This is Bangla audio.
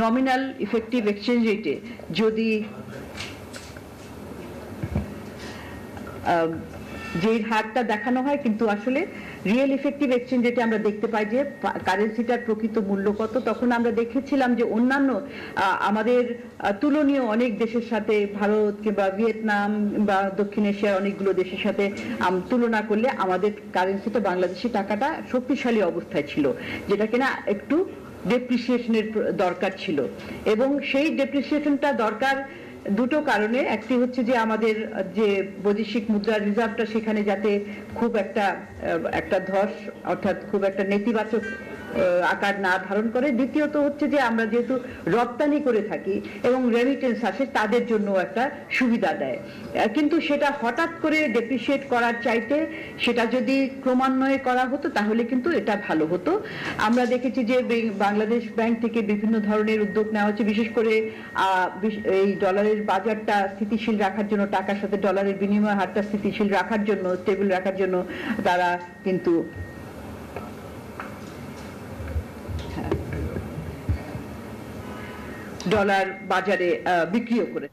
নমিনাল ইফেক্টিভ এক্সচেঞ্জ রেটে যদি যে হারটা দেখানো হয়, কিন্তু আসলে রিয়েল ইফেক্টিভ এক্সচেঞ্জ রেটে আমরা দেখতে পাই যে কারেন্সিটার প্রকৃত মূল্য কত। তখন আমরা দেখেছিলাম যে অন্যান্য আমাদের তুলনীয় অনেক দেশের সাথে, ভারত কিংবা ভিয়েতনাম বা দক্ষিণ এশিয়ার অনেকগুলো দেশের সাথে তুলনা করলে আমাদের কারেন্সিটা বাংলাদেশি টাকাটা শক্তিশালী অবস্থায় ছিল, যেটা কিনা একটু ডেপ্রিসিয়েশনের দরকার ছিল। এবং সেই ডেপ্রিসিয়েশনটা দরকার দুটো কারণে। একটি হচ্ছে যে আমাদের যে বৈদেশিক মুদ্রার রিজার্ভটা সেখানে যাতে খুব একটা একটা ধস, অর্থাৎ খুব একটা নেতিবাচক আকার না ধারণ করে। দ্বিতীয়ত হচ্ছে যে আমরা যেহেতু রপ্তানি করে থাকি এবং রেমিটেন্স আসে, তাদের জন্য একটা সুবিধা দেয়। কিন্তু সেটা হঠাৎ করে ডেপ্রিসিয়েট করার চাইতে সেটা যদি ক্রমান্বয়ে করা হতো, তাহলে কিন্তু এটা ভালো হতো। আমরা দেখেছি যে বাংলাদেশ ব্যাংক থেকে বিভিন্ন ধরনের উদ্যোগ নেওয়া হচ্ছে, বিশেষ করে এই ডলারের বাজারটা স্থিতিশীল রাখার জন্য, টাকার সাথে ডলারের বিনিময় হারটা স্থিতিশীল রাখার জন্য স্টেবল রাখার জন্য তারা কিন্তু ডলার বাজারে বিক্রিও করে